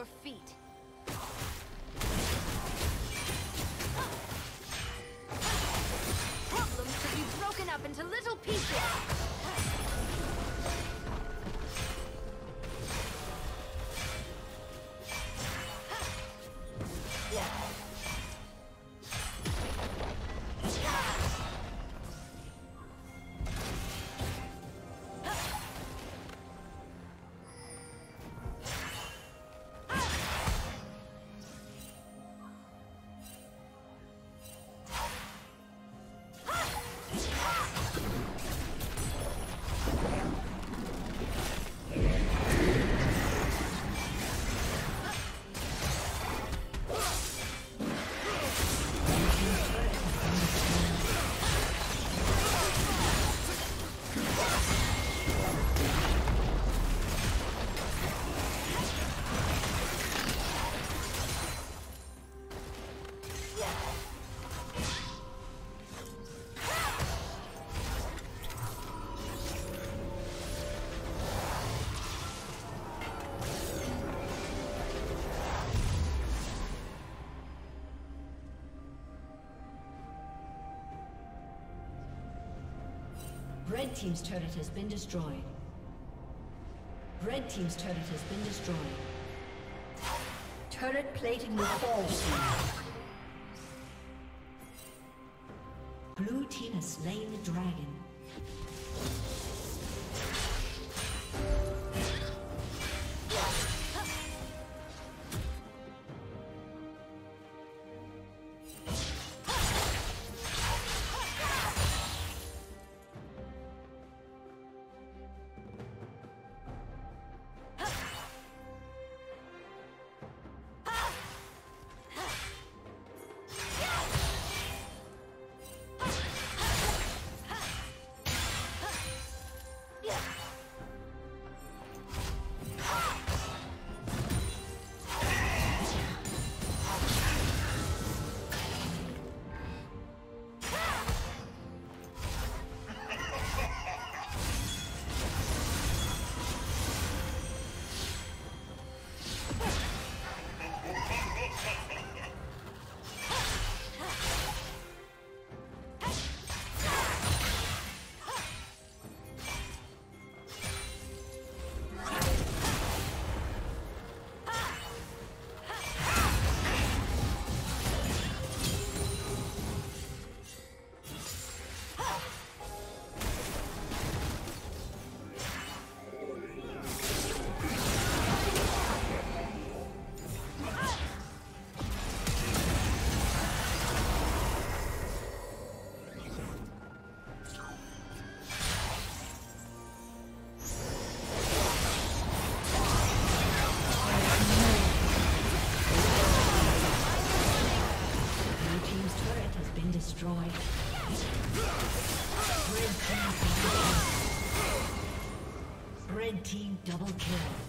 Your feet. Red Team's turret has been destroyed. Red Team's turret has been destroyed. Turret plating will fall soon. Blue Team has slain the dragon. Team double kill.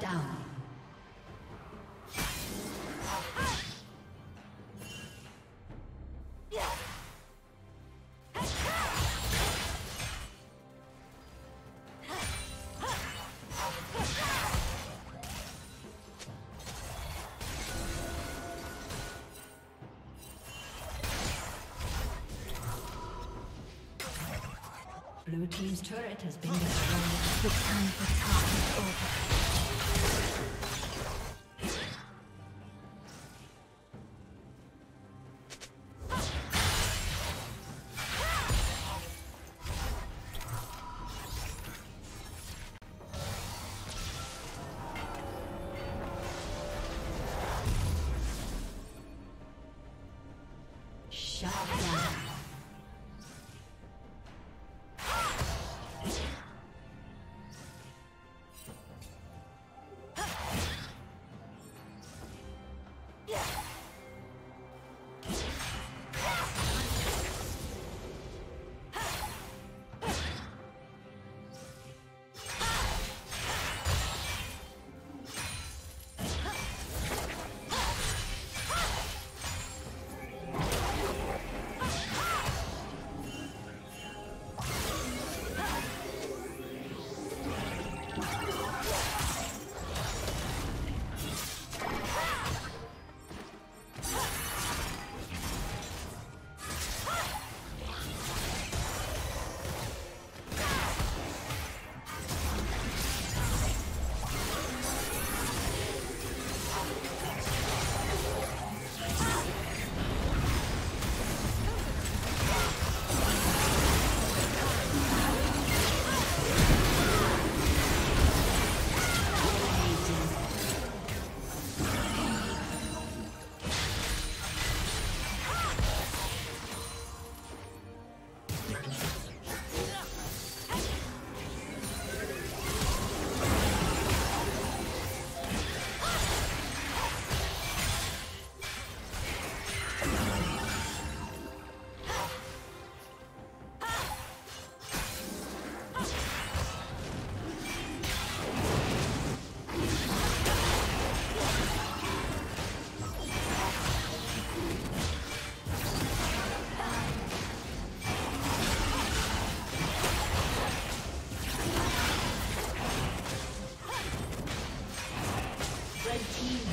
Down. Blue Team's turret has been destroyed. The time for talk is over. Team